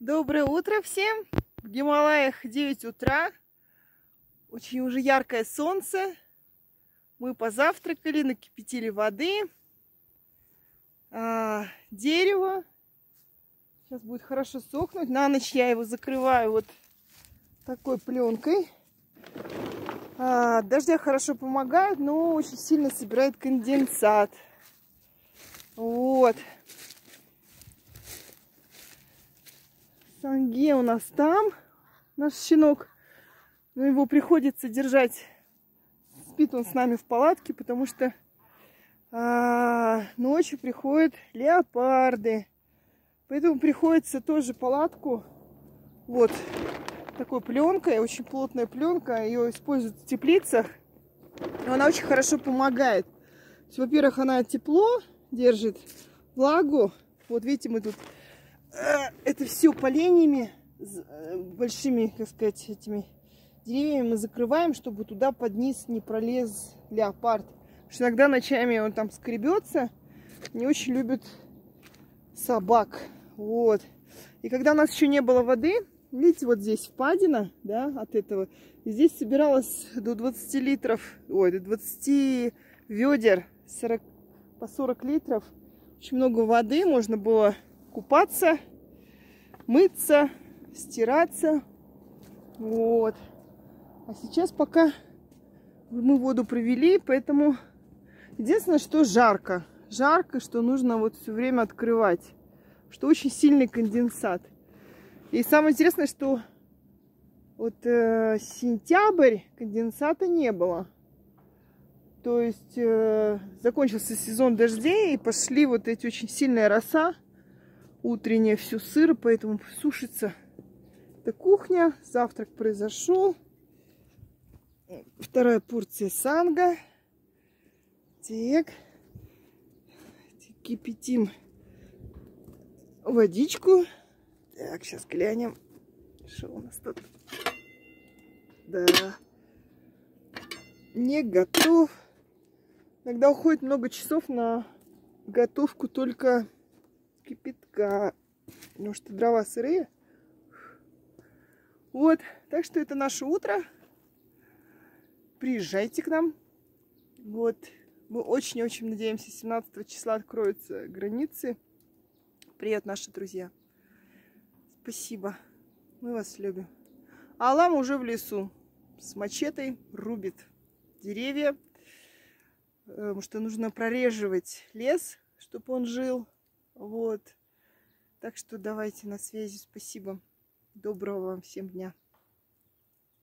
Доброе утро всем! В Гималаях 9 утра. Очень уже яркое солнце. Мы позавтракали, накипятили воды. А, дерево. Сейчас будет хорошо сохнуть. На ночь я его закрываю вот такой пленкой. А, дождя хорошо помогает, но очень сильно собирает конденсат. Вот. Санге у нас там, наш щенок. Но его приходится держать. Спит он с нами в палатке, потому что а, ночью приходят леопарды. Поэтому приходится тоже палатку вот такой пленкой, очень плотная пленка. Ее используют в теплицах. Но она очень хорошо помогает. Во-первых, она тепло держит, влагу. Вот видите, мы тут это все поленьями, э, большими, как сказать, этими деревьями мы закрываем, чтобы туда под низ не пролез леопард. Потому что иногда ночами он там скребется, не очень любит собак. Вот. И когда у нас еще не было воды, видите, вот здесь впадина, да, от этого. И здесь собиралось до 20 литров, ой, до 20 ведер, 40, по 40 литров. Очень много воды, можно было купаться, мыться, стираться. Вот. А сейчас пока мы воду провели, поэтому единственное, что жарко. Жарко, что нужно вот все время открывать. Что очень сильный конденсат. И самое интересное, что вот э, сентябрь конденсата не было. То есть э, закончился сезон дождей и пошли вот эти очень сильные роса утренняя все сыр, поэтому сушится. Это кухня. Завтрак произошел. Вторая порция санга. Так. Кипятим водичку. Так, сейчас глянем, что у нас тут. Да. Не готов. Иногда уходит много часов на готовку только кипятка. Потому что дрова сырые. Вот. Так что это наше утро. Приезжайте к нам. Вот. Мы очень-очень надеемся, 17 числа откроются границы. Привет, наши друзья. Спасибо. Мы вас любим. Алам уже в лесу. С мачетой рубит деревья. Э, потому что нужно прореживать лес, чтобы он жил. Вот. Так что давайте на связи. Спасибо. Доброго вам всем дня.